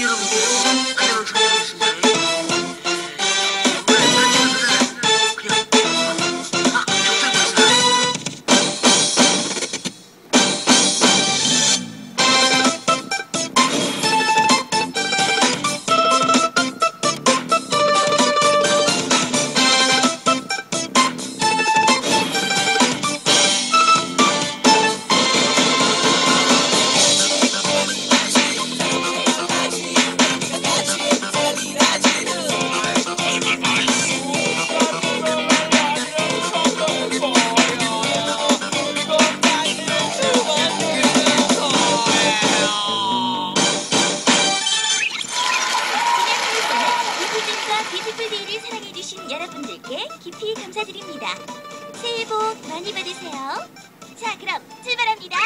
여러분께 비피진과 비피풀데이를 사랑해주신 여러분들께 깊이 감사드립니다. 새해 복 많이 받으세요. 자, 그럼 출발합니다.